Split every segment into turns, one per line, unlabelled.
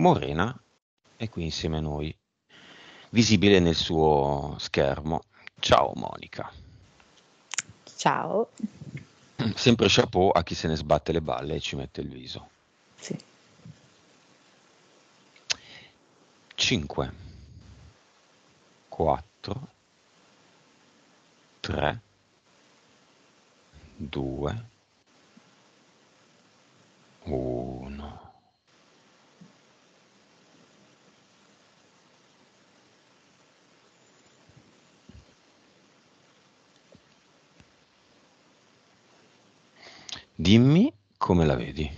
Morena è qui insieme a noi, visibile nel suo schermo. Ciao Monica.
Ciao.
Sempre chapeau a chi se ne sbatte le balle e ci mette il viso.
Sì.
5, 4, 3, 2, 1. Dimmi come la vedi.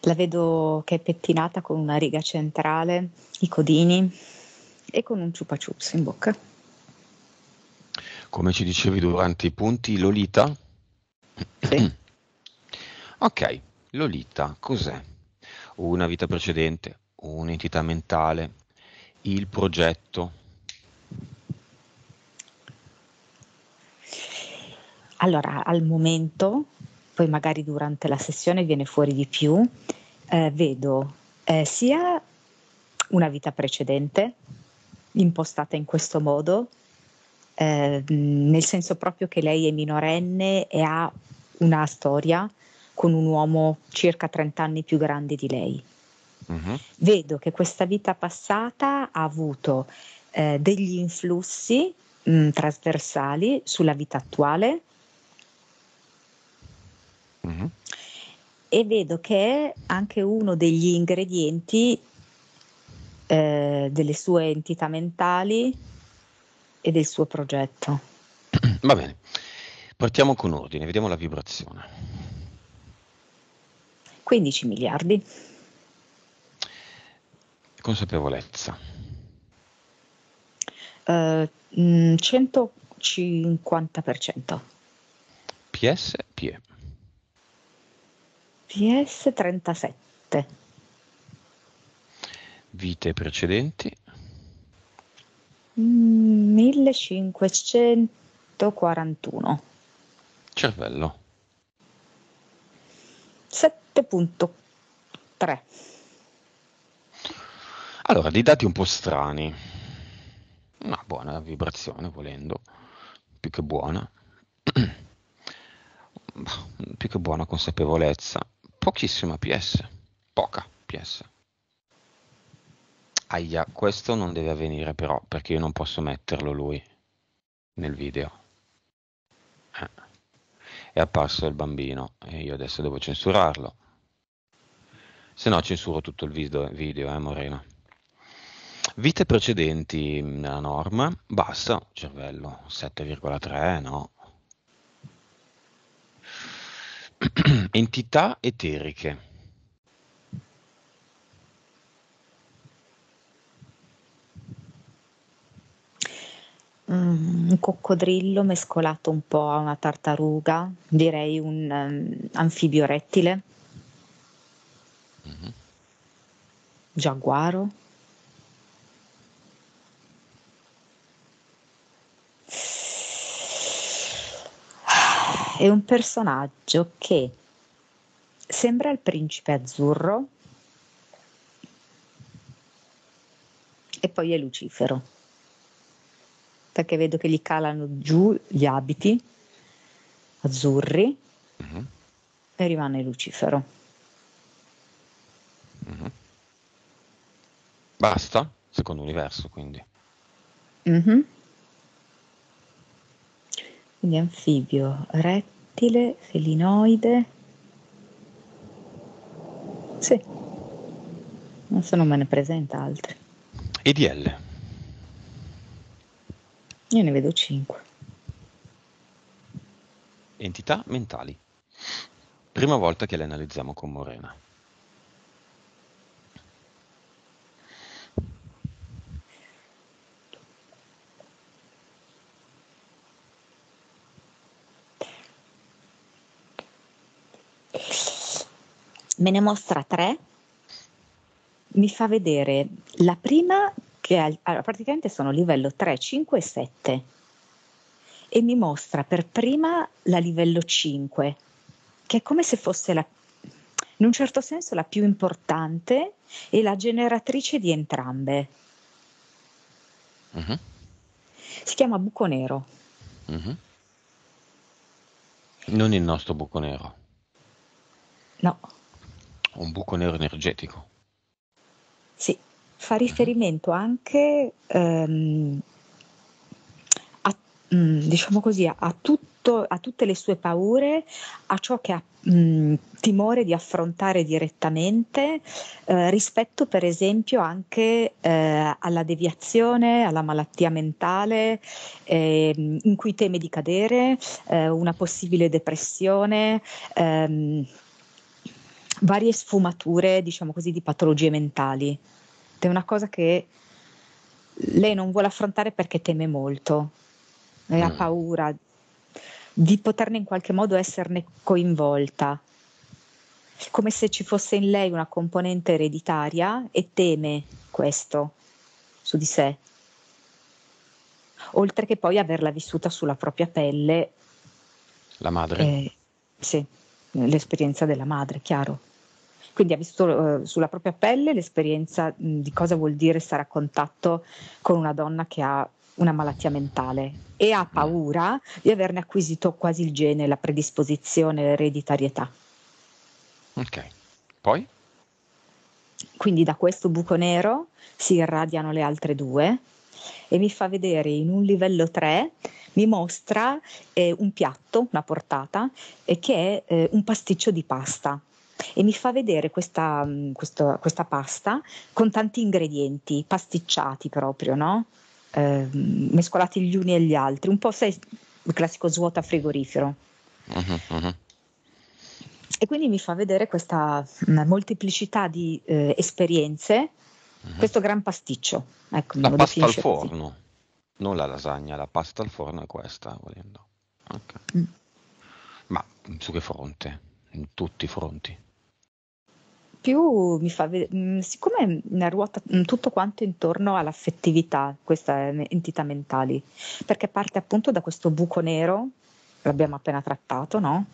La vedo che è pettinata con una riga centrale, i codini e con un chupa chups in bocca.
Come ci dicevi durante i punti, Lolita?
Sì.
ok, Lolita, cos'è? Una vita precedente, un'entità mentale, il progetto,
Allora, al momento, poi magari durante la sessione viene fuori di più, eh, vedo eh, sia una vita precedente impostata in questo modo, eh, nel senso proprio che lei è minorenne e ha una storia con un uomo circa 30 anni più grande di lei.
Mhm.
Vedo che questa vita passata ha avuto eh, degli influssi mh, trasversali sulla vita attuale
Mhm.
e vedo che è anche uno degli ingredienti eh, delle sue entità mentali e del suo progetto.
Va bene, partiamo con ordine, vediamo la vibrazione.
15 miliardi,
Consapevolezza,
mh, 150%,
PS, PE,
PS 37,
vite precedenti,
mm, 1541,
cervello,
7.3.
Allora, dei dati un po' strani. Una buona vibrazione, volendo. Più che buona. Più che buona consapevolezza. Pochissima PS. Poca PS. Aia, questo non deve avvenire però, perché io non posso metterlo lui nel video. Eh. È apparso il bambino e io adesso devo censurarlo. Se no censuro tutto il video, video eh, Morena. Vite precedenti nella norma, basta, cervello, 7,3, no. Entità eteriche,
Mm, un coccodrillo mescolato un po' a una tartaruga, direi un ehm, anfibio rettile,
Mhm.
giaguaro. È un personaggio che sembra il principe azzurro e poi è Lucifero, perché vedo che gli calano giù gli abiti azzurri
Mhm,
e rimane Lucifero.
mhm. Basta, secondo universo quindi.
Mhm. Quindi anfibio, rettile, felinoide. Sì, adesso non me ne presenta altri.
EDL,
Io ne vedo 5.
entità mentali. Prima volta che le analizziamo con Morena.
Me ne mostra tre. Mi fa vedere la prima che ha- allora, praticamente sono livello 3, 5 e 7 e mi mostra per prima la livello 5 che che è come se fosse la, in un certo senso la più importante e la generatrice di entrambe. Uh-huh. Si chiama buco nero. Uh-huh.
Non il nostro buco nero.
No.
Un buco nero energetico.
Sì, fa riferimento anche ehm, a, mm, diciamo così, a, tutto, a, tutte le sue paure, a ciò che ha mh, mm, timore di affrontare direttamente eh, rispetto per esempio anche eh, alla deviazione, alla malattia mentale eh, in cui teme di cadere, eh, una possibile depressione ehm, varie sfumature, diciamo così, di patologie mentali. È una cosa che lei non vuole affrontare perché teme molto, mm. ha paura di poterne in qualche modo esserne coinvolta, come se ci fosse in lei una componente ereditaria e teme questo su di sé, oltre che poi averla vissuta sulla propria pelle.
La madre?
Eh, sì, l'esperienza della madre, chiaro. Quindi ha vissuto eh, sulla propria pelle l'esperienza mh, di cosa vuol dire stare a contatto con una donna che ha una malattia mentale e ha paura di averne acquisito quasi il gene, la predisposizione, l'ereditarietà.
Ok, poi?
Quindi da questo buco nero si irradiano le altre due e mi fa vedere in un livello 3, mi mostra eh, un piatto, una portata, eh, che è eh, un pasticcio di pasta e mi fa vedere questa, mm, questo, questa pasta con tanti ingredienti, pasticciati proprio, no? eh, mescolati gli uni e gli altri, un po' sei il classico svuota frigorifero. Uh-huh, uh-huh. E quindi mi fa vedere questa molteplicità di eh, esperienze, uh-huh. questo gran pasticcio. Ecco,
la pasta al forno, così. non la lasagna, la pasta al forno è questa, volendo. Okay. Mm. Ma su che fronte? In tutti i fronti
più mi fa vedere, mm, siccome ruota mm, tutto quanto intorno all'affettività, queste entità mentali, perché parte appunto da questo buco nero, l'abbiamo appena trattato, no?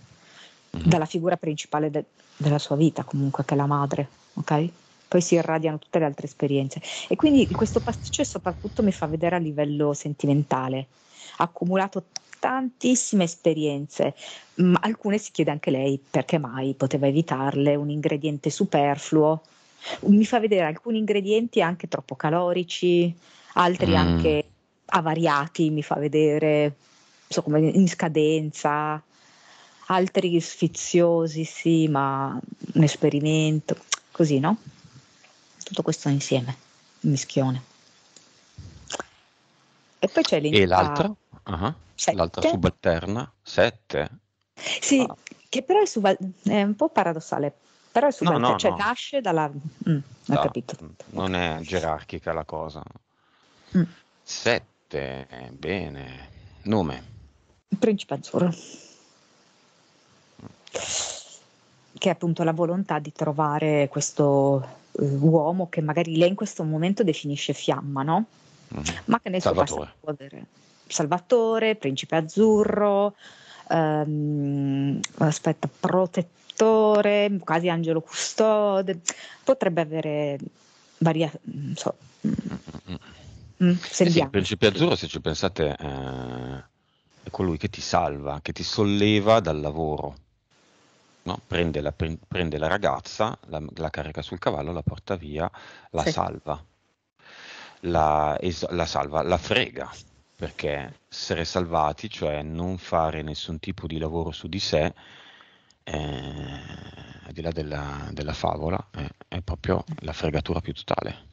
Mhm. Dalla figura principale de- della sua vita, comunque, che è la madre, ok? Poi si irradiano tutte le altre esperienze. E quindi questo pasticcio soprattutto mi fa vedere a livello sentimentale. Accumulato tantissime esperienze, ma mm, alcune si chiede anche lei perché mai poteva evitarle, un ingrediente superfluo. Mi fa vedere alcuni ingredienti anche troppo calorici, altri mm. anche avariati, mi fa vedere so, come in scadenza, altri sfiziosi, sì, ma un esperimento, così, no? Tutto questo insieme, mischione. E poi c'è l'entità...
E l'altro? Uh-huh. L'altra subalterna? 7?
Sì, ah. che però è, subal- è, un po' paradossale, però è subalterna, no, no, cioè no. nasce dalla... Mm, no, capito.
Non è gerarchica la cosa. 7, mm. bene. Nome?
Principe Azzurro. Che è appunto la volontà di trovare questo uh, uomo che magari lei in questo momento definisce fiamma, no? Mm-hmm. Ma che nel suo passato può avere Salvatore, Principe Azzurro, ehm, aspetta, Protettore, quasi Angelo Custode, potrebbe avere varia... So, mm,
mm, eh sì, il Principe Azzurro, se ci pensate, eh, è colui che ti salva, che ti solleva dal lavoro. No? Prende, la, prende, la, ragazza, la, la, carica sul cavallo, la porta via, la sì. salva. La, la salva, la frega, perché essere salvati, cioè non fare nessun tipo di lavoro su di sé, eh, al di là della, della favola, eh, è proprio la fregatura più totale.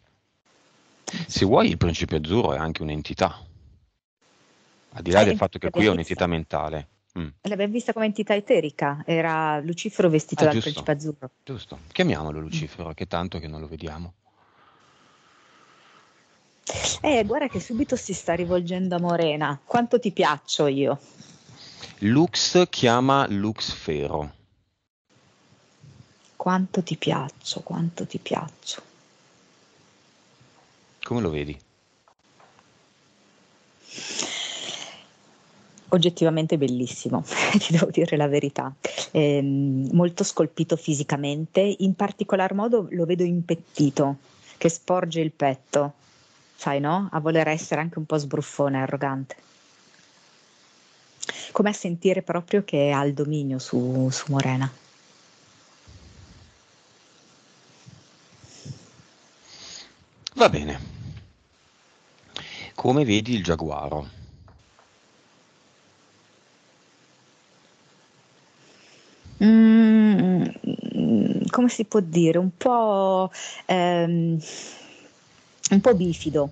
Se vuoi, il principe azzurro è anche un'entità, al di là eh, del fatto che qui è un'entità mentale.
Mm. L'abbiamo vista come entità eterica, era Lucifero vestito ah, dal
giusto,
principe azzurro.
Giusto, chiamiamolo Lucifero, mm. che tanto che non lo vediamo.
Eh, guarda che subito si sta rivolgendo a Morena. Quanto ti piaccio io?
Lux chiama Lux Fero.
Quanto ti piaccio, quanto ti piaccio.
Come lo vedi?
Oggettivamente bellissimo, ti devo dire la verità. ehm, molto scolpito fisicamente, in particolar modo lo vedo impettito, che sporge il petto, sai no? A voler essere anche un po' sbruffone, arrogante. Come a sentire proprio che ha il dominio su, su Morena.
Va bene. Come vedi il giaguaro?
Mm, come si può dire? Un po', ehm, un po' bifido.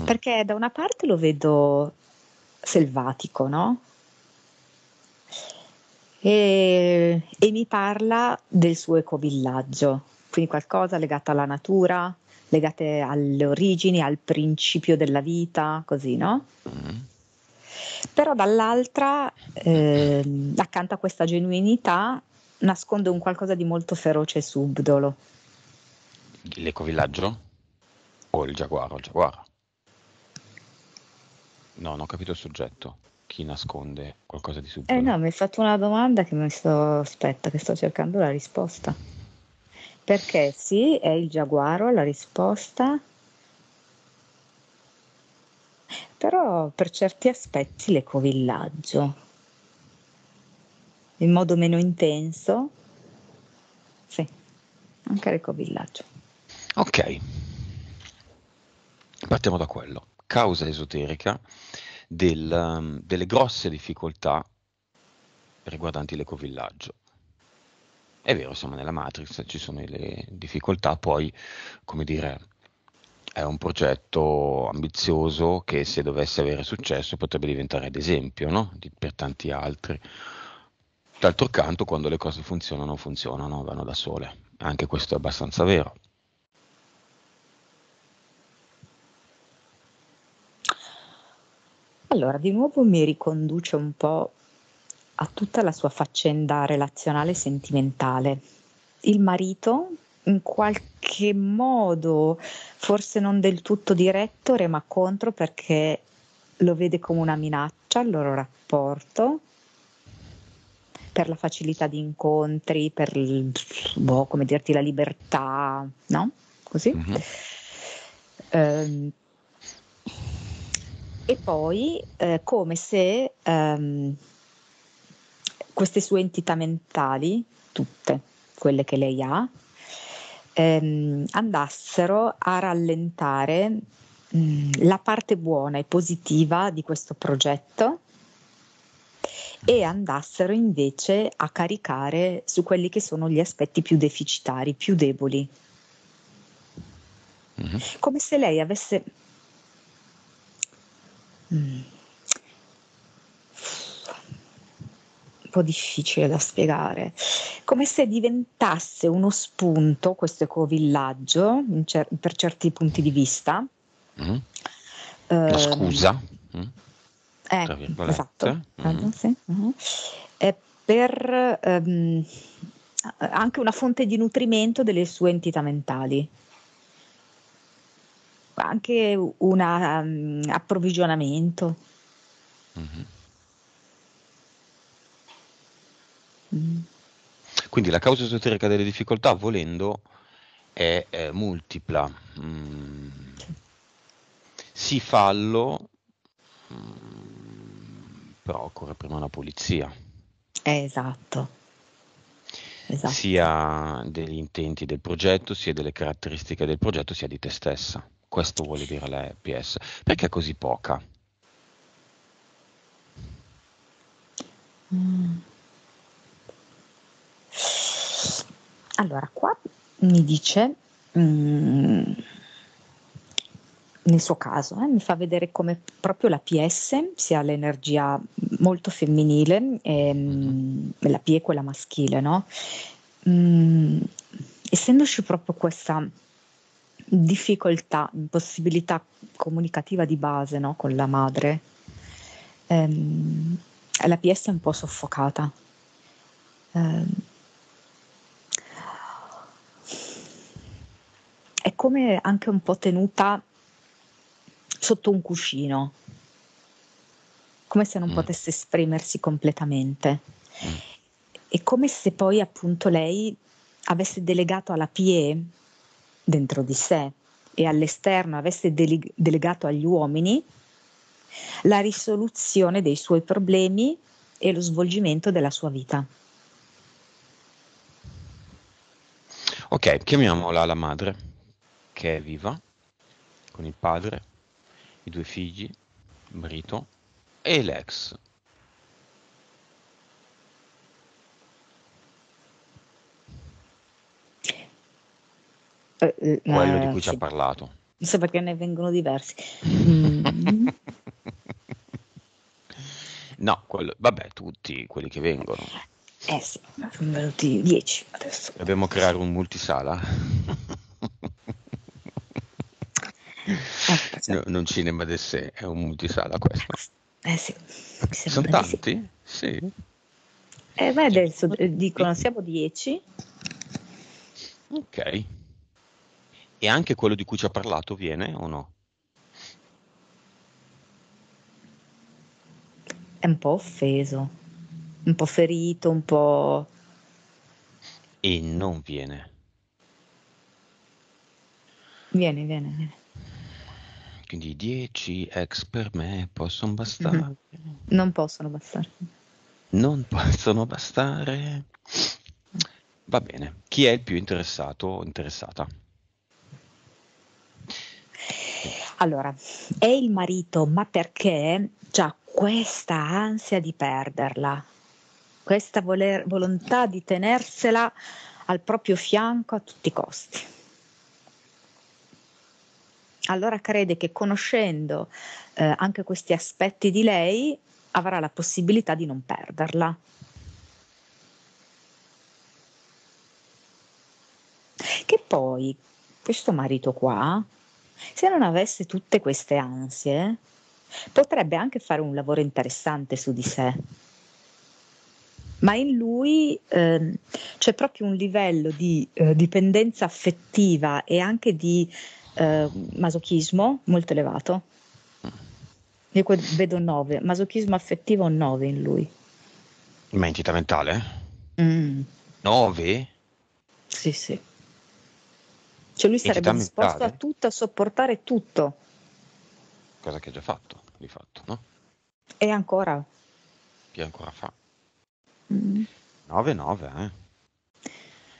Mm. Perché da una parte lo vedo selvatico, no? E, e mi parla del suo ecovillaggio, quindi qualcosa legato alla natura, legate alle origini, al principio della vita, così, no? Mm. Però dall'altra, eh, accanto a questa genuinità, nasconde un qualcosa di molto feroce e subdolo.
L'ecovillaggio? O il giaguaro? Il giaguaro? No, non ho capito il soggetto. Chi nasconde qualcosa di subdolo?
Eh no, mi hai fatto una domanda che mi sto... Aspetta, che sto cercando la risposta. Perché sì, è il giaguaro la risposta, però per certi aspetti l'ecovillaggio, in modo meno intenso, sì, anche l'ecovillaggio.
Ok, partiamo da quello. Causa esoterica del, delle grosse difficoltà riguardanti l'ecovillaggio. È vero, siamo nella Matrix, ci sono le difficoltà, poi, come dire, è un progetto ambizioso che se dovesse avere successo potrebbe diventare ad esempio no? Di, per tanti altri. D'altro canto, quando le cose funzionano, funzionano, vanno da sole. Anche questo è abbastanza vero.
Allora, di nuovo mi riconduce un po' a tutta la sua faccenda relazionale e sentimentale. Il marito in qualche modo, forse non del tutto diretto, rema contro perché lo vede come una minaccia al loro rapporto, per la facilità di incontri, per il, boh, come dirti, la libertà, no? Così. Mm-hmm. Um, e poi eh, come se um, queste sue entità mentali, tutte quelle che lei ha, ehm, andassero a rallentare mh, mm, la parte buona e positiva di questo progetto e andassero invece a caricare su quelli che sono gli aspetti più deficitari, più deboli. Mm-hmm. Come se lei avesse... Un po' difficile da spiegare, come se diventasse uno spunto questo ecovillaggio cer- per certi punti di vista.
Mm. Eh, scusa. Mm.
Eh, esatto. Mm. Sì. Uh-huh. per um, anche una fonte di nutrimento delle sue entità mentali anche un um, approvvigionamento. Mm-hmm.
Quindi la causa esoterica delle difficoltà, volendo, è, è multipla. Mm. Si fallo, mm, però occorre prima una pulizia.
Esatto.
esatto. Sia degli intenti del progetto, sia delle caratteristiche del progetto, sia di te stessa. Questo vuole dire la PS. Perché è così poca?
Mm. Allora, qua mi dice, mm, nel suo caso, eh, mi fa vedere come proprio la PS sia l'energia molto femminile e mm, la P è quella maschile, no? Mm, essendoci proprio questa difficoltà, impossibilità comunicativa di base no, con la madre, ehm, la PS è un po' soffocata. Eh, è come anche un po' tenuta sotto un cuscino, come se non mm. potesse esprimersi completamente. Mm. è come se poi appunto lei avesse delegato alla PE dentro di sé e all'esterno avesse dele- delegato agli uomini la risoluzione dei suoi problemi e lo svolgimento della sua vita.
Ok, chiamiamola la madre, che è viva, con il padre, i due figli, il marito e l'ex.
Eh, eh,
Quello di cui ci ha
sì.
parlato.
Non so perché ne vengono diversi. Mm.
No, quello, vabbè, tutti quelli che vengono.
Eh sì, sono venuti 10 adesso.
Dobbiamo creare un multisala.
Cioè,
No, non cinema del sé, è un multisala questo.
eh sì,
Sono
di sì.
tanti? Sì.
Eh, beh, adesso eh, dicono siamo 10.
Ok. E anche quello di cui ci ha parlato viene o no?
È un po' offeso, un po' ferito, un po'...
E non viene.
Viene, viene, viene.
Quindi 10 ex per me possono bastare.
Mhm. Non possono bastare.
Non possono bastare. Va bene. Chi è il più interessato o interessata?
Allora, è il marito, ma perché già questa ansia di perderla, questa voler- volontà di tenersela al proprio fianco a tutti i costi. Allora crede che conoscendo eh, anche questi aspetti di lei avrà la possibilità di non perderla. Che poi questo marito qua, se non avesse tutte queste ansie, potrebbe anche fare un lavoro interessante su di sé. Ma in lui ehm, c'è proprio un livello di eh, dipendenza affettiva e anche di eh, masochismo molto elevato. Io vedo 9, masochismo affettivo 9 in lui.
Ma entità mentale?
Mm,
9?
sì, sì. Cioè lui sarebbe disposto a tutto, a sopportare tutto.
Cosa che ha già fatto, di fatto, no?
E ancora.
Che ancora fa?
mm,
9, 9, eh?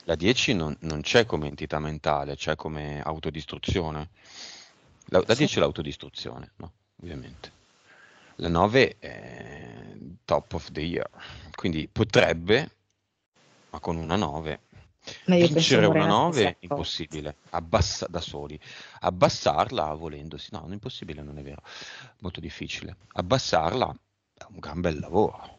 La 10 non, non c'è come entità mentale, c'è come autodistruzione. La, la
Sì.
10 è l'autodistruzione, no? Ovviamente. La 9 è top of the year, quindi potrebbe, ma con una 9,
Ma io penso
vincere una
Morena sia
9
forte.
impossibile, Abbassa, da soli. Abbassarla volendosi, no, non impossibile, non è vero, molto difficile. Abbassarla è un gran bel lavoro.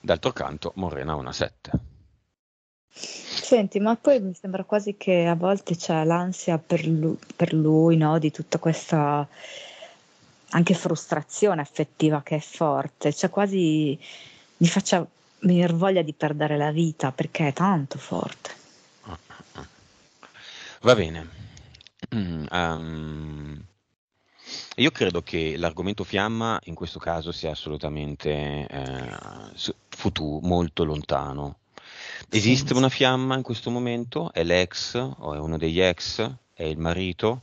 D'altro canto, Morena ha una 7.
Senti, ma poi mi sembra quasi che a volte c'è l'ansia per lui, per lui, no? Di tutta questa anche frustrazione affettiva che è forte. C'è quasi mi faccia venire voglia di perdere la vita perché è tanto forte.
Va bene. Mm, ehm, io credo che l'argomento fiamma in questo caso sia assolutamente eh, futuro, molto lontano. Esiste una fiamma in questo momento? È l'ex o è uno degli ex? È il marito?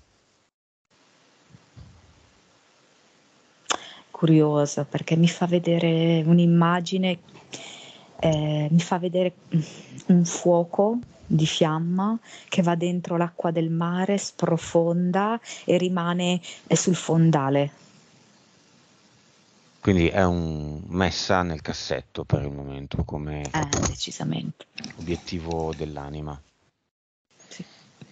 curiosa perché mi fa vedere un'immagine, eh, mi fa vedere un fuoco di fiamma che va dentro l'acqua del mare, sprofonda e rimane eh, sul fondale.
Quindi è un, messa nel cassetto per il momento come
Eh, decisamente.
obiettivo dell'anima.
Sì.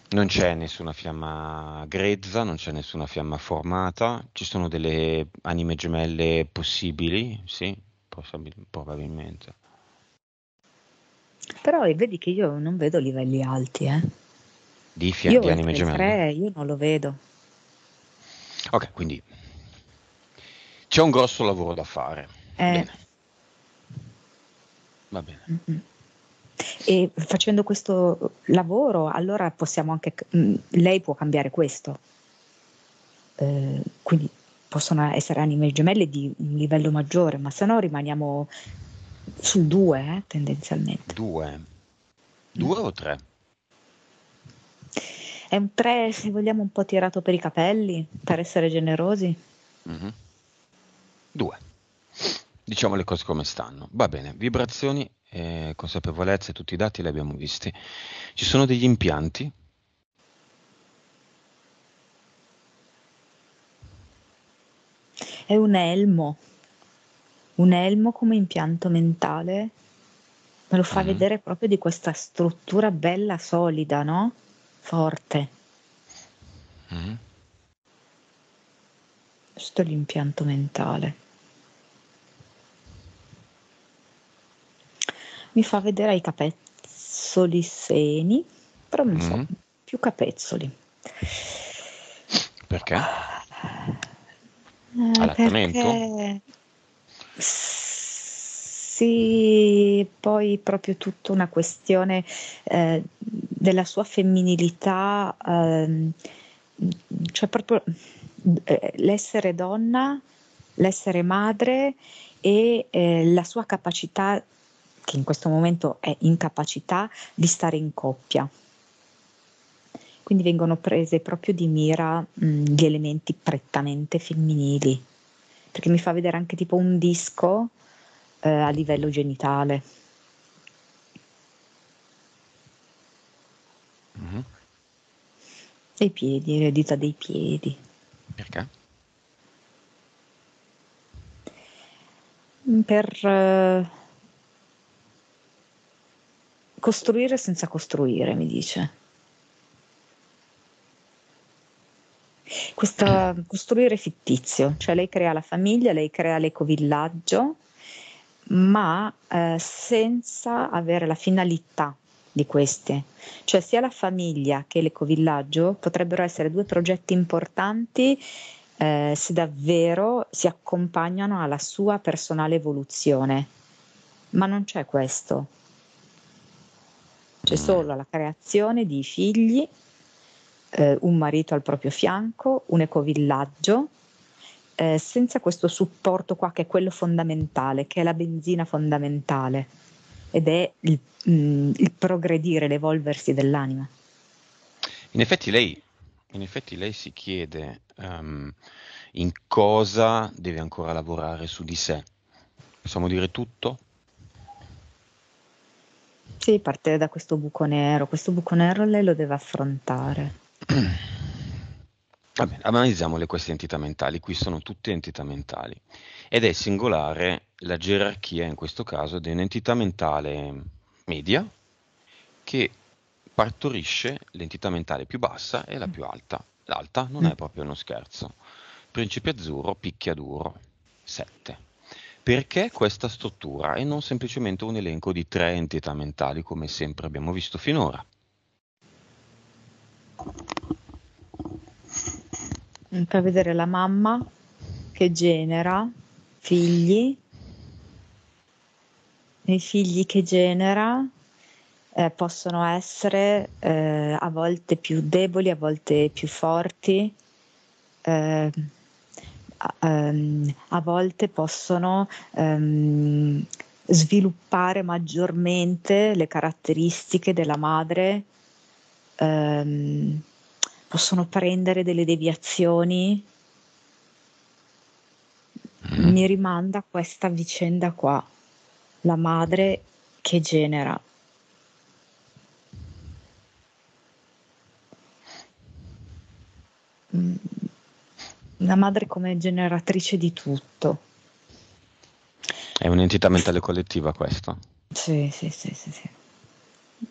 Non c'è nessuna fiamma grezza, non c'è nessuna fiamma formata, ci sono delle anime gemelle possibili, sì, probabil- probabilmente.
Però vedi che io non vedo livelli alti, eh.
Di, fia-
Io
di anime gemelle.
3 io non lo vedo.
Ok, quindi c'è un grosso lavoro da fare.
Eh.
Bene. Va bene.
Mm-mm. E facendo questo lavoro, allora possiamo anche, mm, lei può cambiare questo. Eh, quindi possono essere anime gemelle di un livello maggiore, ma se no rimaniamo sul 2 eh, tendenzialmente.
2? 2 o 3?
È un 3 se vogliamo un po' tirato per i capelli, per essere generosi.
2. Mm-hmm. Diciamo le cose come stanno. Va bene, vibrazioni, eh, consapevolezze, tutti i dati li abbiamo visti. Ci sono degli impianti
È un elmo, un elmo come impianto mentale, me lo fa mm. vedere proprio di questa struttura bella, solida, no? Forte. Mm. Questo è l'impianto mentale. Mi fa vedere i capezzoli seni, però non mm. so, più capezzoli.
Perché? Allattamento?
Perché... Sì, poi proprio tutta una questione eh, della sua femminilità, eh, cioè proprio eh, l'essere donna, l'essere madre e eh, la sua capacità, che in questo momento è incapacità, di stare in coppia. Quindi vengono prese proprio di mira mh, gli elementi prettamente femminili, perché mi fa vedere anche tipo un disco eh, a livello genitale. Mm-hmm. E i piedi, le dita dei piedi.
Perché?
Per eh, costruire senza costruire, mi dice. Questo costruire fittizio, cioè lei crea la famiglia, lei crea l'ecovillaggio, ma eh, senza avere la finalità di queste. Cioè sia la famiglia che l'ecovillaggio potrebbero essere due progetti importanti eh, se davvero si accompagnano alla sua personale evoluzione. Ma non c'è questo. C'è solo la creazione di figli eh, un marito al proprio fianco, un ecovillaggio, eh, senza questo supporto qua che è quello fondamentale, che è la benzina fondamentale ed è il, mh, mm, il progredire, l'evolversi dell'anima.
In effetti lei, in effetti lei si chiede um, in cosa deve ancora lavorare su di sé. Possiamo dire tutto?
Sì, parte da questo buco nero. Questo buco nero lei lo deve affrontare.
Va bene, analizziamo le queste entità mentali. Qui sono tutte entità mentali ed è singolare la gerarchia in questo caso di un'entità mentale media che partorisce l'entità mentale più bassa e la più alta. L'alta non è proprio uno scherzo. Principe azzurro, picchiaduro, 7. Perché questa struttura e non semplicemente un elenco di tre entità mentali come sempre abbiamo visto finora?
Per vedere la mamma che genera figli, i figli che genera eh, possono essere eh, a volte più deboli, a volte più forti, eh, a, ehm, a, volte possono ehm, sviluppare maggiormente le caratteristiche della madre ehm, possono prendere delle deviazioni, mm. mi rimanda questa vicenda qua, la madre che genera. Mm. La madre come generatrice di tutto.
È un'entità mentale collettiva questa?
Sì, sì, sì, sì, sì.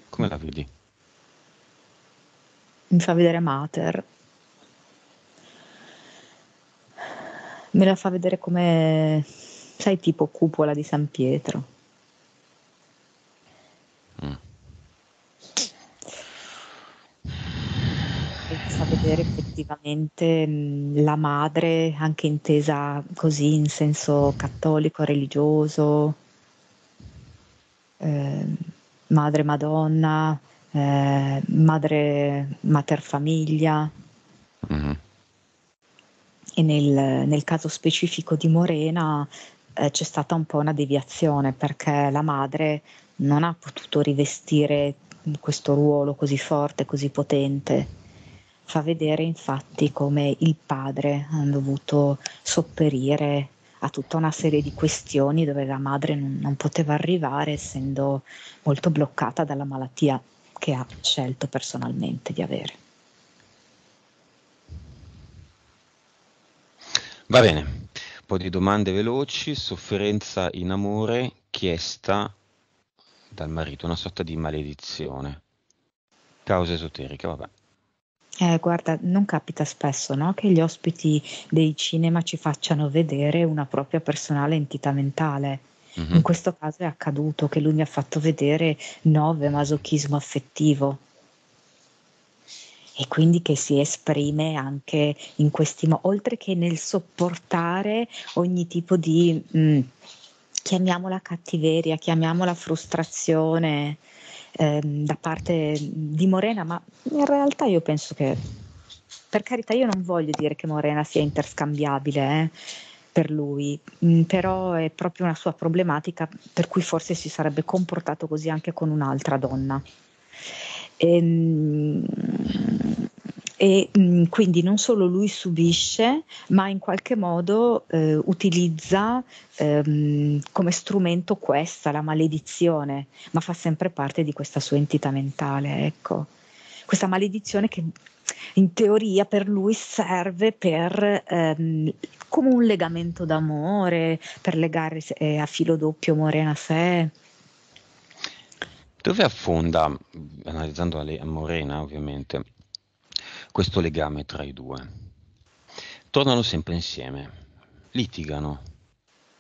Come la vedi?
Mi fa vedere Mater. Me la fa vedere come, sai, tipo cupola di San Pietro. Mm. E fa vedere effettivamente mm, la madre, anche intesa così in senso cattolico, religioso, eh, madre Madonna, eh, madre, mater famiglia. Mm-hmm. e nel, nel caso specifico di Morena eh, c'è stata un po' una deviazione perché la madre non ha potuto rivestire questo ruolo così forte, così potente. Fa vedere infatti come il padre ha dovuto sopperire a tutta una serie di questioni dove la madre non, non poteva arrivare essendo molto bloccata dalla malattia che ha scelto personalmente di avere.
Va bene, un po' di domande veloci, sofferenza in amore chiesta dal marito, una sorta di maledizione. Causa esoterica, vabbè.
Eh, guarda, non capita spesso no? che gli ospiti dei cinema ci facciano vedere una propria personale entità mentale. Mm-hmm. In questo caso è accaduto che lui mi ha fatto vedere nove masochismo affettivo e quindi che si esprime anche in questi modi, oltre che nel sopportare ogni tipo di, mh, mm, chiamiamola cattiveria, chiamiamola frustrazione, ehm, da parte di Morena, ma in realtà io penso che, per carità, io non voglio dire che Morena sia interscambiabile. Eh, per lui, mm, però è proprio una sua problematica per cui forse si sarebbe comportato così anche con un'altra donna. E, ehm, e mh, quindi non solo lui subisce, ma in qualche modo eh, utilizza ehm, come strumento questa, la maledizione, ma fa sempre parte di questa sua entità mentale, ecco. Questa maledizione che in teoria per lui serve per ehm, come un legamento d'amore, per legare eh, a filo doppio Morena a sé.
Dove affonda, analizzando a Morena ovviamente, questo legame tra i due. Tornano sempre insieme, litigano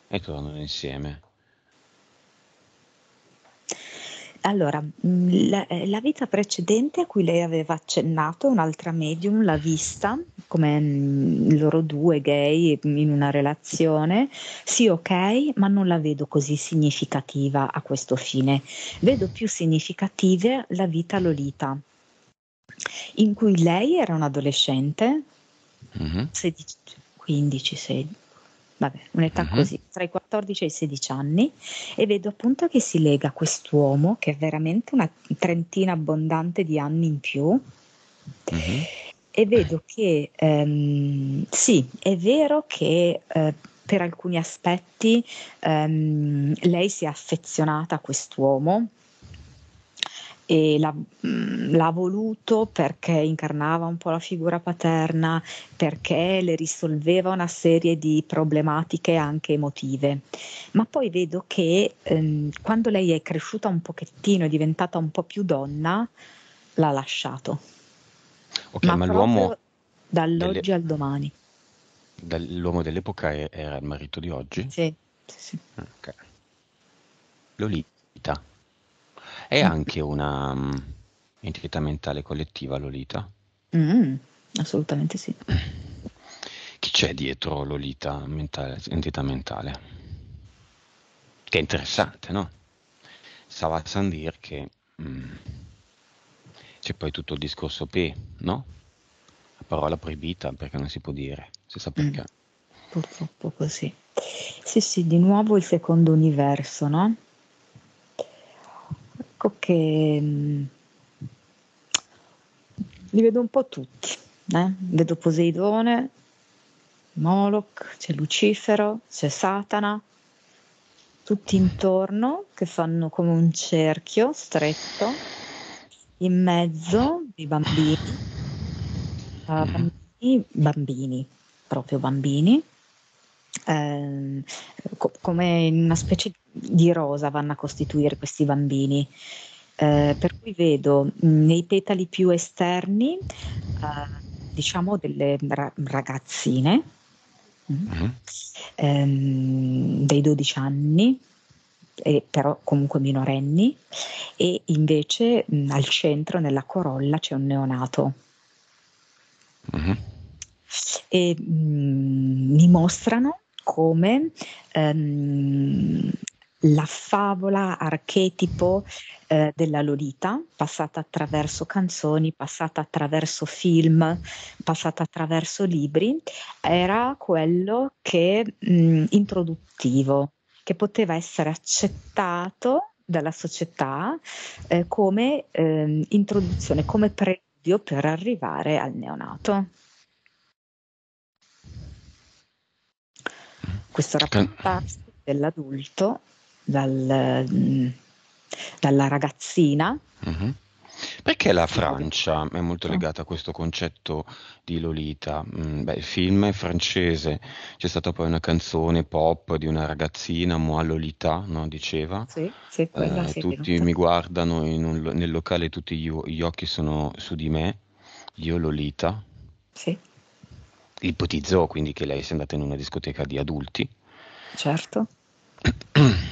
e tornano insieme.
Allora, mm, la, eh, la, vita precedente a cui lei aveva accennato, un'altra medium l'ha vista come mh, mm, loro due gay in una relazione. Sì, ok, ma non la vedo così significativa a questo fine. Vedo più significative la vita Lolita in cui lei era un'adolescente, mm-hmm. 16, 15, 16, vabbè, un'età mm-hmm. così, tra i 14 e i 16 anni, e vedo appunto che si lega quest'uomo che è veramente una trentina abbondante di anni in più. Mm-hmm. E vedo che ehm, sì, è vero che eh, per alcuni aspetti ehm, lei si è affezionata a quest'uomo, e l'ha, mm, l'ha, voluto perché incarnava un po' la figura paterna, perché le risolveva una serie di problematiche anche emotive. Ma poi vedo che ehm, quando lei è cresciuta un pochettino, è diventata un po' più donna, l'ha lasciato.
Ok, ma, ma l'uomo
dall'oggi delle... al domani.
L'uomo dell'epoca era il marito di oggi?
Sì, sì, sì.
Okay. Lolita. È anche una um, entità mentale collettiva, Lolita?
Mm, assolutamente sì.
Chi c'è dietro Lolita, mentale, entità mentale? Che è interessante, no? Stava a dire che mm, c'è poi tutto il discorso P, no? La parola proibita perché non si può dire, si sa perché. Mm,
purtroppo così. Sì, sì, di nuovo il secondo universo, no? Ecco che mh, li vedo un po' tutti. Eh? Vedo Poseidone, Moloch, c'è Lucifero, c'è Satana, tutti intorno che fanno come un cerchio stretto, in mezzo i bambini, uh, bambini, bambini, proprio bambini, eh, co- come in una specie di rosa vanno a costituire questi bambini. Eh, per cui vedo mm, nei petali più esterni, eh, diciamo, delle ra- ragazzine mm-hmm. ehm, dei 12 anni, eh, però comunque minorenni, e invece mh, mm, al centro, nella corolla, c'è un neonato. Mm-hmm. E mh, mi mostrano come ehm, la favola archetipo eh, della Lolita, passata attraverso canzoni, passata attraverso film, passata attraverso libri, era quello che mh, introduttivo, che poteva essere accettato dalla società eh, come eh, introduzione, come preludio per arrivare al neonato. Questo rapportarsi dell'adulto dal, mm, dalla ragazzina.
Mm-hmm. Perché la Francia è molto legata a questo concetto di Lolita? Mm, beh, il film è francese, c'è stata poi una canzone pop di una ragazzina, Moi Lolita, no? diceva.
Sì, sì, quella,
eh,
sì,
tutti mi guardano un, nel locale, tutti gli, gli, occhi sono su di me, io Lolita.
Sì.
Ipotizzò quindi che lei sia andata in una discoteca di adulti.
Certo.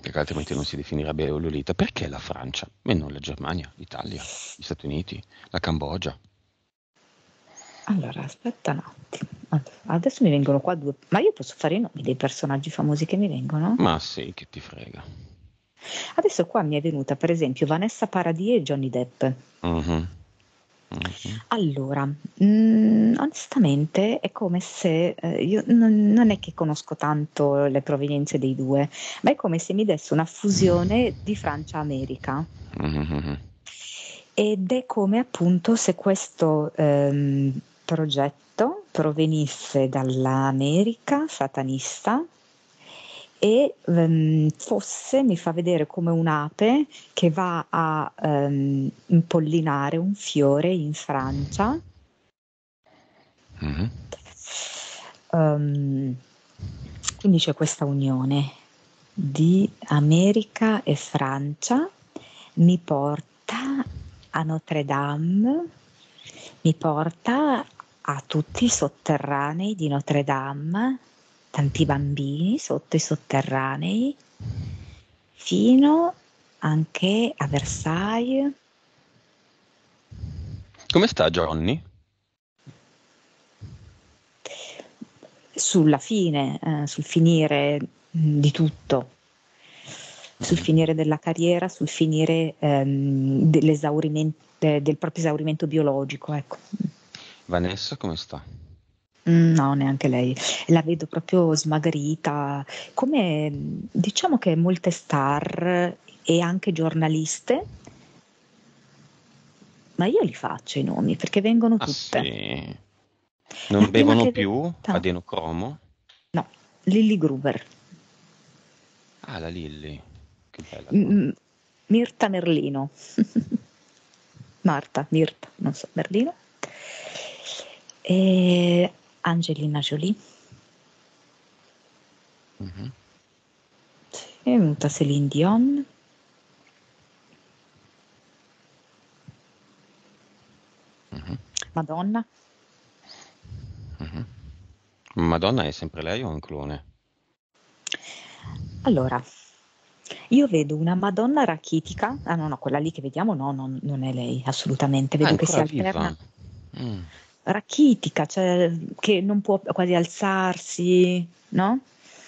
perché altrimenti non si definirebbe Lolita. Perché la Francia e non la Germania, l'Italia, gli Stati Uniti, la Cambogia?
Allora, aspetta un attimo. Adesso mi vengono qua due. Ma io posso fare i nomi dei personaggi famosi che mi vengono?
Ma sì, che ti frega.
Adesso qua mi è venuta per esempio Vanessa Paradis e Johnny Depp.
Uh-huh.
Uh-huh. Allora, mh, mm, onestamente è come se eh, io non, non, è che conosco tanto le provenienze dei due, ma è come se mi desse una fusione di Francia-America.
Uh-huh.
Ed è come appunto se questo ehm, progetto provenisse dall'America satanista e um, fosse, mi fa vedere come un'ape che va a um, impollinare un fiore in Francia.
Mm-hmm.
Um, quindi c'è questa unione di America e Francia, mi porta a Notre Dame, mi porta a tutti i sotterranei di Notre Dame tanti bambini sotto i sotterranei fino anche a Versailles.
Come sta Johnny?
Sulla fine, eh, sul finire di tutto, sul finire della carriera, sul finire ehm, dell'esaurimento, del proprio esaurimento biologico. Ecco.
Vanessa come sta?
Mm, no, neanche lei. La vedo proprio smagrita, come diciamo che molte star e anche giornaliste, ma io li faccio i nomi perché vengono
Ah
tutte.
sì? Non
La
bevono più
venuta,
adenocromo?
no, Lily Gruber,
Ah, la Lilly. Che bella.
M- Mirta Merlino, Marta, Mirta, non so, Merlino, e Angelina Jolie,
Mhm.
sì, è venuta Celine Dion,
Mhm.
Madonna.
Mhm. Madonna è sempre lei o un clone?
Allora, io vedo una Madonna rachitica, ah no, no, quella lì che vediamo no, non, non è lei, assolutamente,
Ah,
vedo che si
ancora
alterna.
viva? Mm.
Rachitica, cioè che non può quasi alzarsi, no?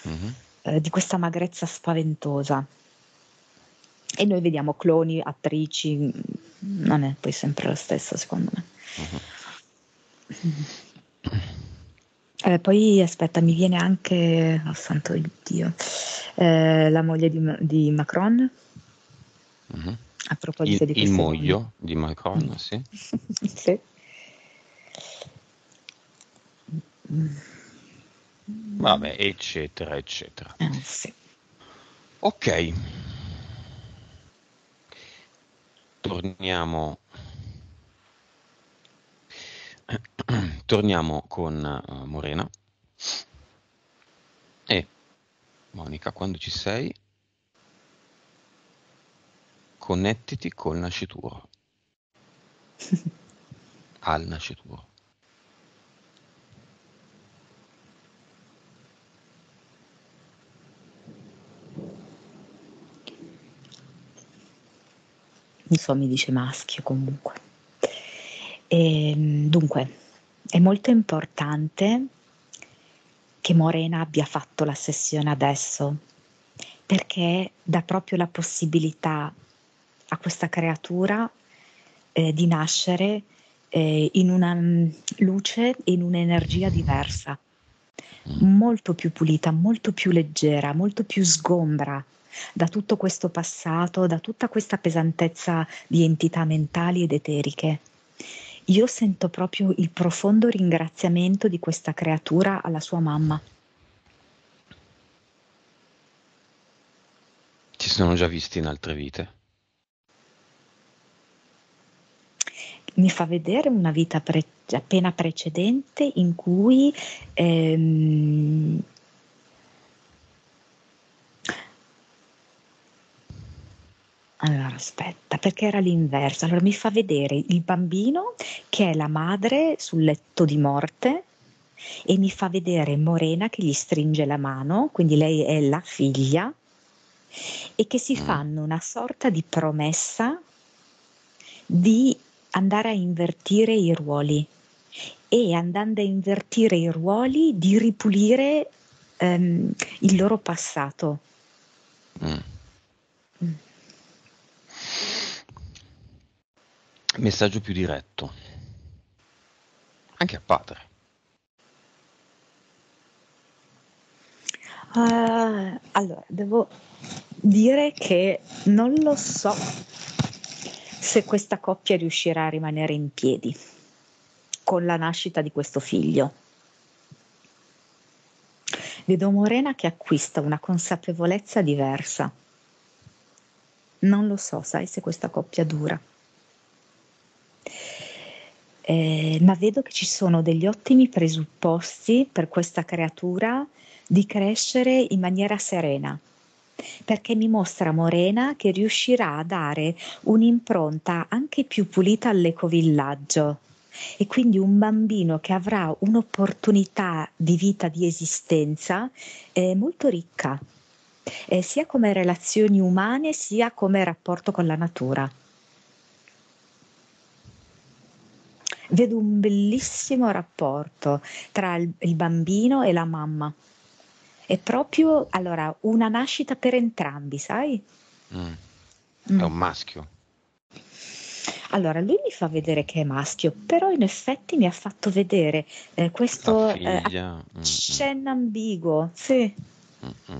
Mhm.
Eh, di questa magrezza spaventosa. E noi vediamo cloni, attrici, non è poi sempre lo stesso secondo me.
Mhm.
Eh, poi aspetta, mi viene anche, oh santo Dio, eh, la moglie di, di Macron,
Mhm.
a proposito
Il,
di
il moglio di Macron, sì.
Sì.
Vabbè, eccetera, eccetera.
Eh, sì.
Ok, torniamo, torniamo con eh, Morena e Monica, quando ci sei, connettiti col nascituro, al nascituro.
Non so, mi dice maschio comunque. Ehm, dunque, è molto importante che Morena abbia fatto la sessione adesso, perché dà proprio la possibilità a questa creatura eh, di nascere eh, in una mm, luce e in un'energia diversa, molto più pulita, molto più leggera, molto più sgombra da tutto questo passato, da tutta questa pesantezza di entità mentali ed eteriche. Io sento proprio il profondo ringraziamento di questa creatura alla sua mamma.
Ci sono già visti in altre vite?
mi fa vedere una vita pre- appena precedente in cui ehm, Allora, aspetta, perché era l'inverso. Allora mi fa vedere il bambino che è la madre sul letto di morte e mi fa vedere Morena che gli stringe la mano, quindi lei è la figlia, e che si mm. fanno una sorta di promessa di andare a invertire i ruoli e andando a invertire i ruoli di ripulire um, il loro passato. Mm.
Mm. Messaggio più diretto, anche a padre.
Uh, allora, devo dire che non lo so se questa coppia riuscirà a rimanere in piedi con la nascita di questo figlio. Vedo Morena che acquista una consapevolezza diversa. Non lo so, sai se questa coppia dura. Eh, ma vedo che ci sono degli ottimi presupposti per questa creatura di crescere in maniera serena perché mi mostra Morena che riuscirà a dare un'impronta anche più pulita all'ecovillaggio e quindi un bambino che avrà un'opportunità di vita, di esistenza eh, molto ricca, eh, sia come relazioni umane sia come rapporto con la natura. Vedo un bellissimo rapporto tra il, il bambino e la mamma è proprio allora, una nascita per entrambi, sai?
Mm. Mm. È un maschio.
Allora, lui mi fa vedere che è maschio, però in effetti mi ha fatto vedere eh, questo eh, accenno ambiguo. Sì.
Mm-hmm.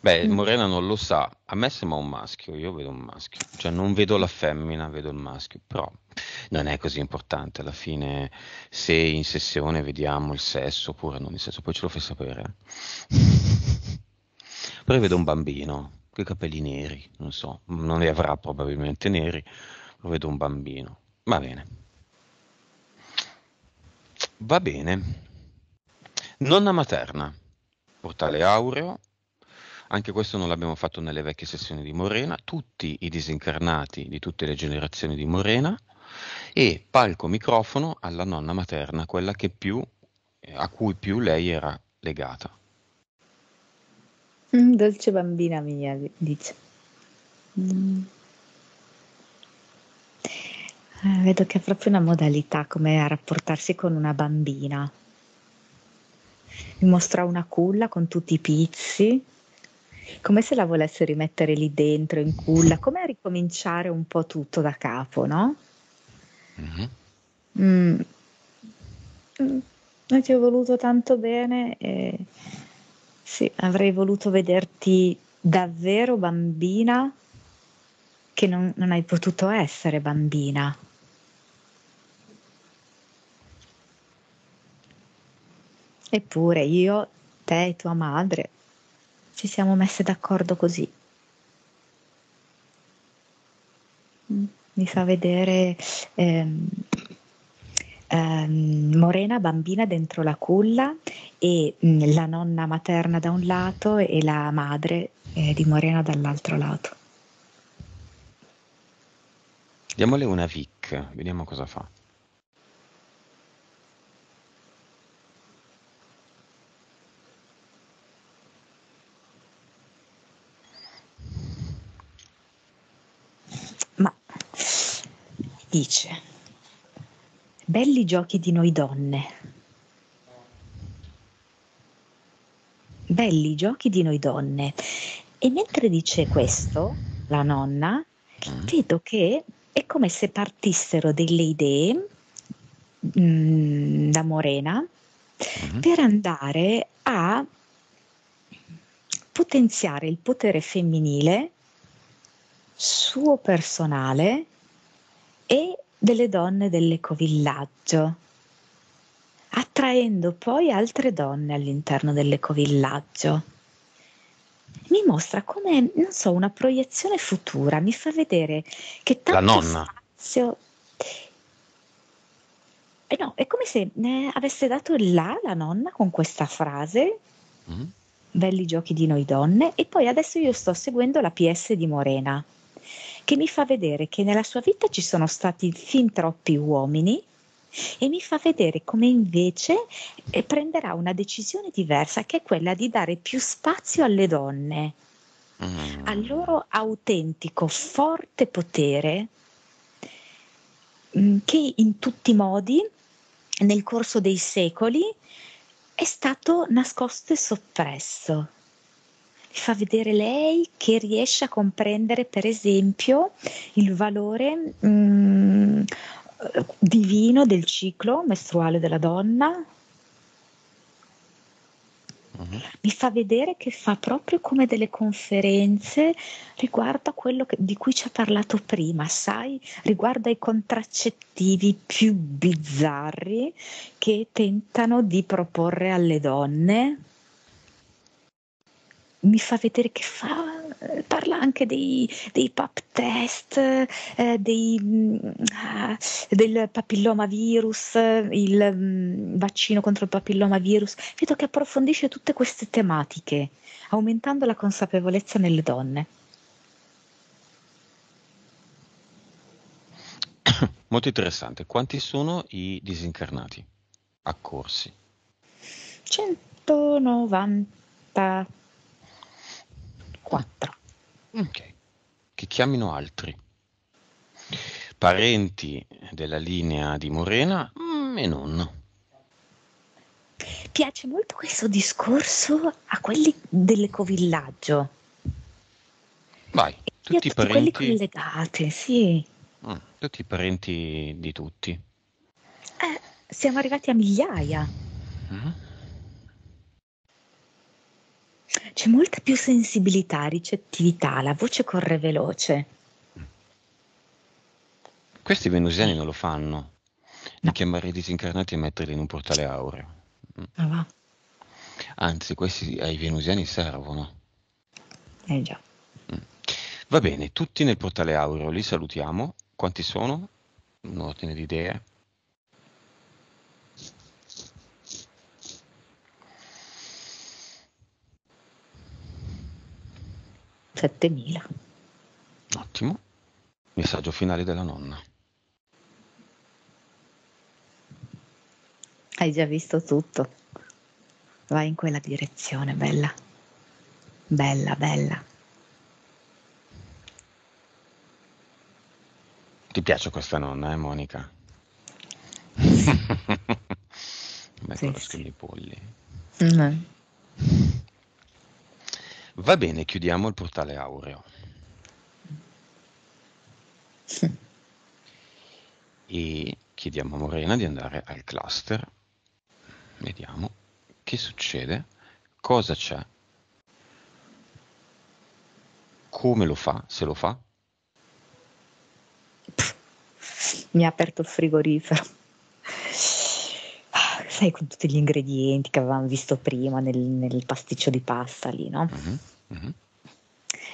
Beh, mm. Morena non lo sa, a me sembra un maschio, io vedo un maschio, cioè non vedo la femmina, vedo il maschio, però non è così importante alla fine se in sessione vediamo il sesso oppure non il sesso, poi ce lo fai sapere. Però vedo un bambino, con i capelli neri, non so, non ne avrà probabilmente neri, lo vedo un bambino, va bene. Va bene. Nonna materna, portale aureo, anche questo non l'abbiamo fatto nelle vecchie sessioni di Morena, tutti i disincarnati di tutte le generazioni di Morena e palco microfono alla nonna materna, quella più, a cui più lei era legata.
Mm, dolce bambina mia, dice. Mm. Eh, vedo che è proprio una modalità come a rapportarsi con una bambina. Mi mostra una culla con tutti i pizzi come se la volesse rimettere lì dentro in culla, come a ricominciare un po' tutto da capo, no? Mm-hmm. Mm. Mm. ti ho voluto tanto bene e sì, avrei voluto vederti davvero bambina che non, non hai potuto essere bambina. Eppure io, te e tua madre ci siamo messe d'accordo così. Mi fa vedere ehm, ehm, Morena bambina dentro la culla e mh, mm, la nonna materna da un lato e la madre eh, di Morena dall'altro lato.
Diamole una Vic, vediamo cosa fa.
Dice, belli giochi di noi donne, belli giochi di noi donne. E mentre dice questo, la nonna, mm. vedo che è come se partissero delle idee mh, mm, da Morena mm. per andare a potenziare il potere femminile suo personale e delle donne dell'ecovillaggio, attraendo poi altre donne all'interno dell'ecovillaggio. Mi mostra come, non so, una proiezione futura, mi fa vedere che tanto
La nonna.
spazio... Eh no, è come se ne avesse dato il là la nonna con questa frase. Mm belli giochi di noi donne e poi adesso io sto seguendo la PS di Morena che mi fa vedere che nella sua vita ci sono stati fin troppi uomini e mi fa vedere come invece eh, prenderà una decisione diversa che è quella di dare più spazio alle donne, mm. al loro autentico, forte potere mm, che in tutti i modi nel corso dei secoli è stato nascosto e soppresso. Mi fa vedere lei che riesce a comprendere, per esempio, il valore mh, mm, divino del ciclo mestruale della donna, uh-huh. mi fa vedere che fa proprio come delle conferenze riguardo a quello che, di cui ci ha parlato prima, sai, riguardo ai contraccettivi più bizzarri che tentano di proporre alle donne mi fa vedere che fa, parla anche dei, dei pap test, eh, dei, uh, del papillomavirus, il um, vaccino contro il papillomavirus. Vedo che approfondisce tutte queste tematiche, aumentando la consapevolezza nelle donne.
Molto interessante. Quanti sono i disincarnati accorsi?
190 4.
Ok. Che chiamino altri. Parenti della linea di Morena mm, e non.
Piace molto questo discorso a quelli dell'ecovillaggio.
Vai, tutti i parenti...
quelli collegati, sì.
Mm, tutti i parenti di tutti.
Eh, siamo arrivati a migliaia. Mm. C'è molta più sensibilità, ricettività, la voce corre veloce.
Questi venusiani non lo fanno, di chiamare i disincarnati e metterli in un portale aureo.
Ah, va.
Anzi, questi ai venusiani servono.
Eh già.
Mm. Va bene, tutti nel portale aureo, li salutiamo. Quanti sono? Un ordine di idee.
7000.
Ottimo. Messaggio finale della nonna.
Hai già visto tutto. Vai in quella direzione, bella. Bella, bella.
Ti piace questa nonna, eh, Monica? Beh, sì, con sì. polli. Mm-hmm. Va bene, chiudiamo il portale aureo. E chiediamo a Morena di andare al cluster. Vediamo che succede, cosa c'è, come lo fa, se lo fa.
Mi ha aperto il frigorifero sai, con tutti gli ingredienti che avevamo visto prima nel, nel pasticcio di pasta lì, no? Uh-huh, uh-huh.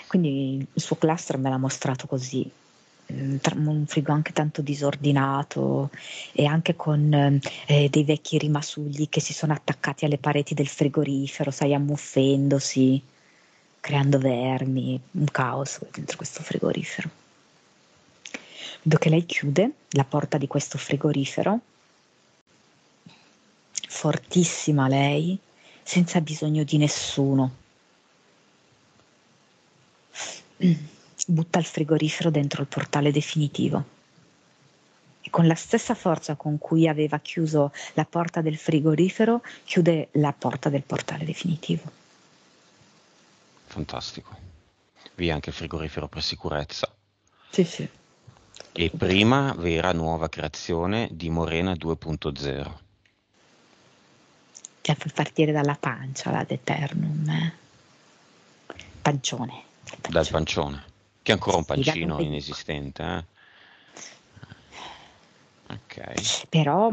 Quindi il suo cluster me l'ha mostrato così, mm, un frigo anche tanto disordinato e anche con eh, dei vecchi rimasugli che si sono attaccati alle pareti del frigorifero, sai, ammuffendosi, creando vermi, un caos dentro questo frigorifero. Vedo che lei chiude la porta di questo frigorifero fortissima lei, senza bisogno di nessuno. Butta il frigorifero dentro il portale definitivo e con la stessa forza con cui aveva chiuso la porta del frigorifero, chiude la porta del portale definitivo.
Fantastico. via anche il frigorifero per sicurezza.
Sì, sì.
E prima vera nuova creazione di Morena 2.0.
Cioè per partire dalla pancia, la Eternum. Eh? Pancione.
Dal pancione, che è ancora un pancino inesistente. Eh?
Ok. Però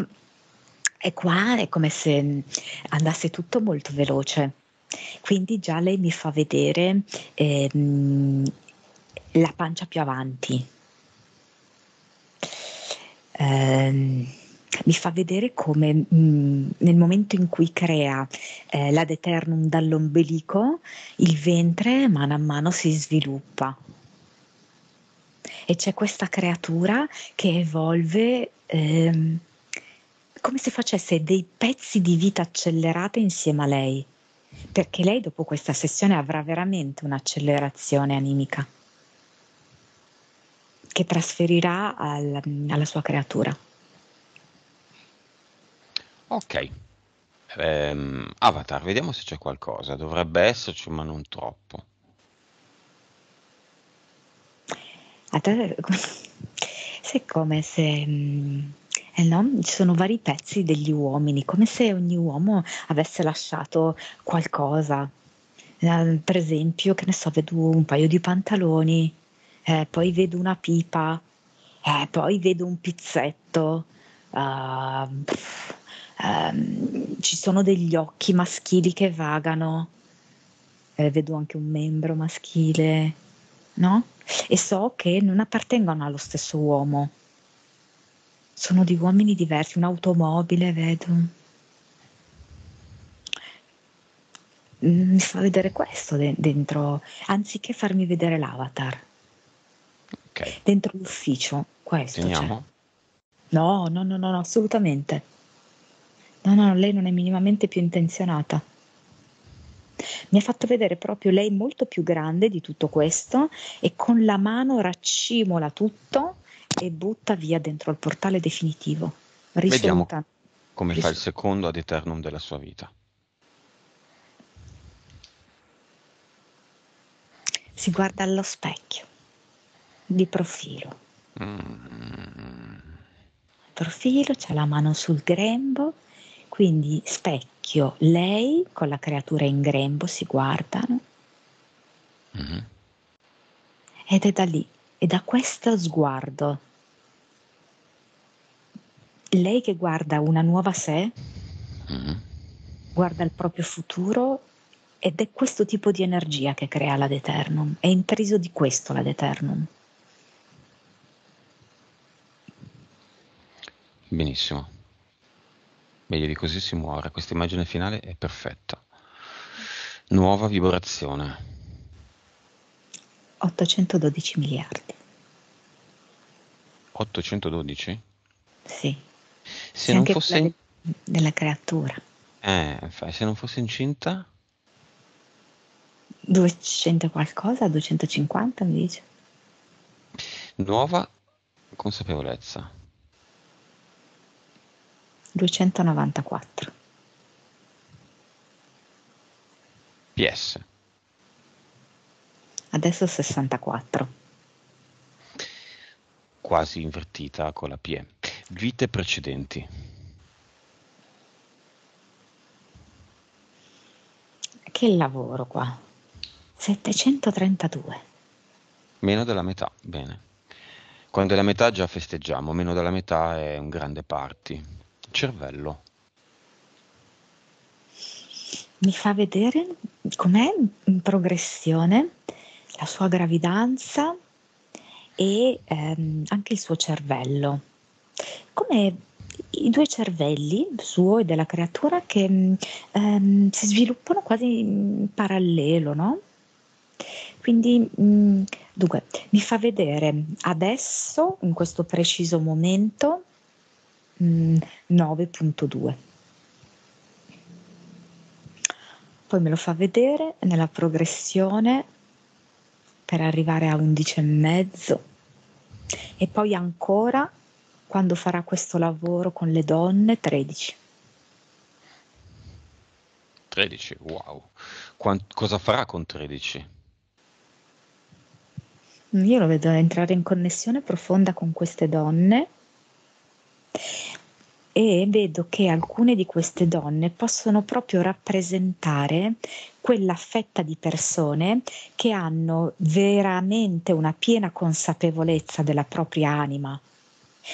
è qua è come se andasse tutto molto veloce. Quindi già lei mi fa vedere ehm, la pancia più avanti. Ehm, mi fa vedere come mh, mm, nel momento in cui crea eh, l'ad eternum dall'ombelico, il ventre mano a mano si sviluppa. E c'è questa creatura che evolve ehm, come se facesse dei pezzi di vita accelerate insieme a lei, perché lei dopo questa sessione avrà veramente un'accelerazione animica che trasferirà al, alla sua creatura.
Ok. Ehm, Avatar, vediamo se c'è qualcosa. Dovrebbe esserci, ma non troppo.
Sei come se mm, eh no, ci sono vari pezzi degli uomini, come se ogni uomo avesse lasciato qualcosa. Eh, per esempio, che ne so, vedo un paio di pantaloni, eh, poi vedo una pipa, eh, poi vedo un pizzetto, uh, um, ci sono degli occhi maschili che vagano, eh, vedo anche un membro maschile, no? E so che non appartengono allo stesso uomo, sono di uomini diversi, un'automobile vedo. Mi fa vedere questo de- dentro, anziché farmi vedere l'avatar. Okay. Dentro l'ufficio, questo. Teniamo? No, no, no, no, assolutamente. No, no, lei non è minimamente più intenzionata. Mi ha fatto vedere proprio lei molto più grande di tutto questo e con la mano raccimola tutto e butta via dentro il portale definitivo.
Vediamo come fa il secondo ad eternum della sua vita.
Si guarda allo specchio di profilo. Mm. Profilo, c'ha la mano sul grembo, quindi specchio, lei con la creatura in grembo si guardano. Mm-hmm. Ed è da lì, è da questo sguardo, lei che guarda una nuova sé, mm-hmm. guarda il proprio futuro ed è questo tipo di energia che crea l'ad eternum, è intriso di questo l'ad eternum.
Benissimo. Meglio di così si muore. Questa immagine finale è perfetta. Nuova vibrazione.
812 miliardi.
812?
Sì.
Se non fosse in...
della creatura.
Eh, se non fosse incinta?
200 qualcosa, 250 mi dice.
Nuova consapevolezza.
294.
PS.
Adesso 64.
Quasi invertita con la PE. Vite precedenti.
Che lavoro qua. 732.
Meno della metà, bene. Quando è la metà già festeggiamo, meno della metà è un grande party. Cervello.
Mi fa vedere com'è in progressione la sua gravidanza e ehm, anche il suo cervello. Come i due cervelli, suo e della creatura, che ehm, si sviluppano quasi in parallelo, no? Quindi, mh, dunque, mi fa vedere adesso, in questo preciso momento, 9.2. Poi me lo fa vedere nella progressione per arrivare a 11,5 e poi ancora quando farà questo lavoro con le donne 13.
13, wow. Quant- cosa farà con 13?
io lo vedo entrare in connessione profonda con queste donne e vedo che alcune di queste donne possono proprio rappresentare quella fetta di persone che hanno veramente una piena consapevolezza della propria anima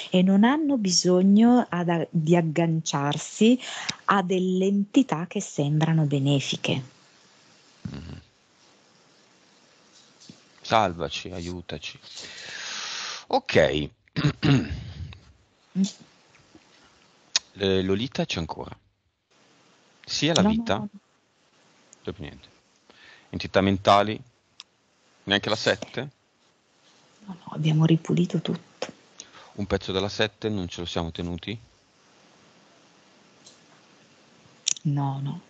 e non hanno bisogno ad, di agganciarsi a delle entità che sembrano benefiche. Mm-hmm.
Salvaci, aiutaci. Ok. Lolita c'è ancora. Sia la no, vita, no. dopo niente. Entità mentali, neanche la 7?
No, no, abbiamo ripulito tutto.
Un pezzo della 7 non ce lo siamo tenuti?
No, no.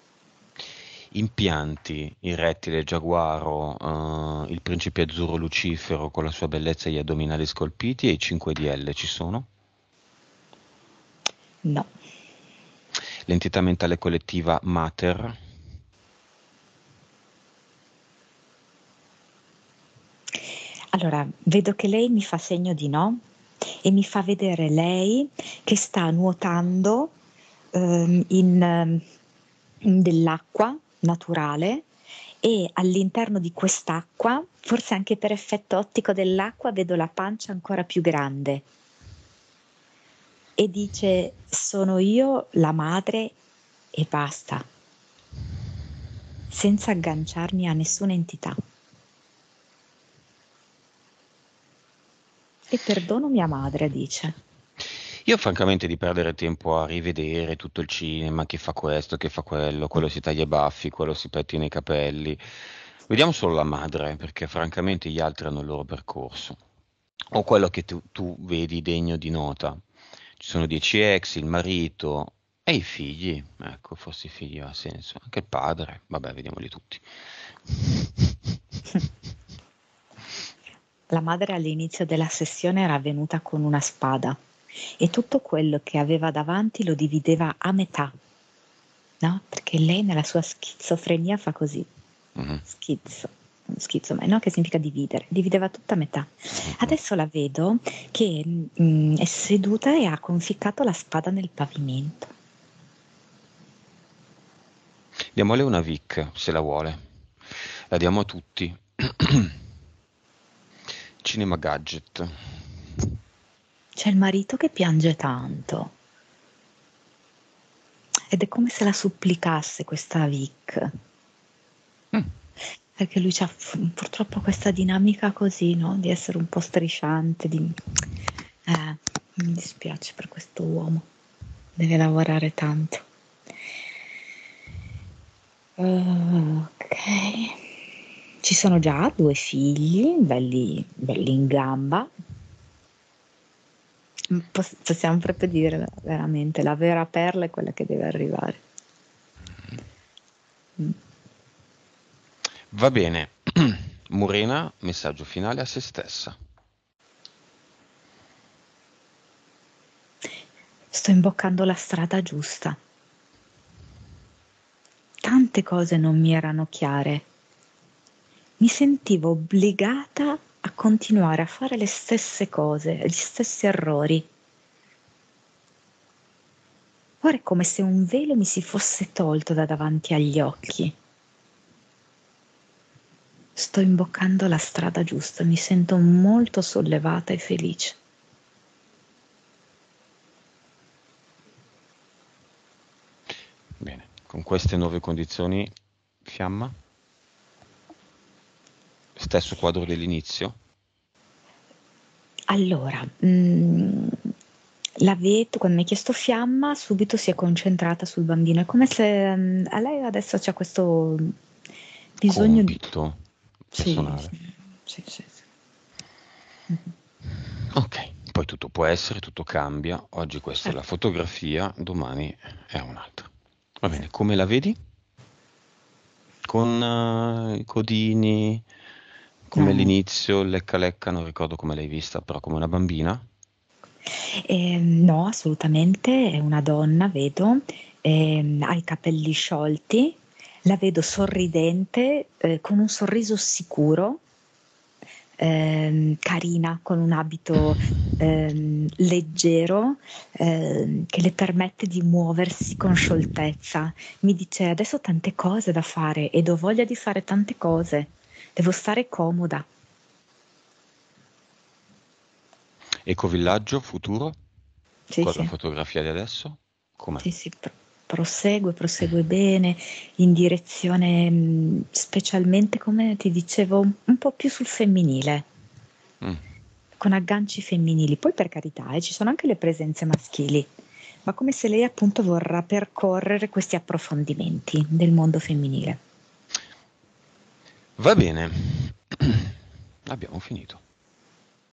Impianti, il rettile, il giaguaro, uh, il principe azzurro lucifero con la sua bellezza e gli addominali scolpiti e i 5DL ci sono?
No.
L'entità mentale collettiva Mater?
Allora, vedo che lei mi fa segno di no e mi fa vedere lei che sta nuotando um, in, in dell'acqua naturale e all'interno di quest'acqua, forse anche per effetto ottico dell'acqua, vedo la pancia ancora più grande e dice sono io la madre e basta, senza agganciarmi a nessuna entità. E perdono mia madre, dice.
Io francamente di perdere tempo a rivedere tutto il cinema, chi fa questo, chi fa quello, quello si taglia i baffi, quello si pettina i capelli. Vediamo solo la madre, perché francamente gli altri hanno il loro percorso. O quello che tu, tu vedi degno di nota. Ci sono dieci ex, il marito e i figli. Ecco, forse i figli ha senso. Anche il padre. Vabbè, vediamoli tutti.
La madre all'inizio della sessione era venuta con una spada e tutto quello che aveva davanti lo divideva a metà, no? Perché lei nella sua schizofrenia fa così. Mm-hmm. Schizzo schizzo, no? che significa dividere, divideva tutta a metà. Adesso la vedo che mh, mm, è seduta e ha conficcato la spada nel pavimento.
Diamole una Vic se la vuole, la diamo a tutti. Cinema Gadget.
C'è il marito che piange tanto. Ed è come se la supplicasse questa Vic. Mm perché lui ha purtroppo questa dinamica così, no? di essere un po' strisciante, di... eh, mi dispiace per questo uomo, deve lavorare tanto. Ok, ci sono già due figli, belli, belli in gamba. Possiamo proprio dire veramente, la vera perla è quella che deve arrivare.
Mm. Va bene. Murena, messaggio finale a se stessa.
Sto imboccando la strada giusta. Tante cose non mi erano chiare. Mi sentivo obbligata a continuare a fare le stesse cose, gli stessi errori. Ora è come se un velo mi si fosse tolto da davanti agli occhi sto imboccando la strada giusta, mi sento molto sollevata e felice.
Bene, con queste nuove condizioni, fiamma? Stesso quadro dell'inizio?
Allora, mh, mm, la vedo, quando mi hai chiesto fiamma, subito si è concentrata sul bambino. È come se mh, mm, a lei adesso c'è questo bisogno
Compito. di personale. Sì, sì, sì, ok, poi tutto può essere, tutto cambia. Oggi questa è la certo. fotografia, domani è un'altra. Va bene, come la vedi? Con uh, i codini, come no. l'inizio, lecca lecca, non ricordo come l'hai vista, però come una bambina?
Eh, no, assolutamente, è una donna, vedo, eh, ha i capelli sciolti, la vedo sorridente, eh, con un sorriso sicuro, ehm, carina, con un abito ehm, leggero ehm, che le permette di muoversi con scioltezza. Mi dice adesso ho tante cose da fare ed ho voglia di fare tante cose, devo stare comoda.
Ecovillaggio futuro?
Sì,
Con
sì.
di adesso? Com'è?
Sì, sì, pr- prosegue, prosegue bene in direzione mh, specialmente, come ti dicevo, un po' più sul femminile,
Mm.
con agganci femminili. Poi per carità, eh, ci sono anche le presenze maschili, ma come se lei appunto vorrà percorrere questi approfondimenti del mondo femminile.
Va bene, abbiamo finito.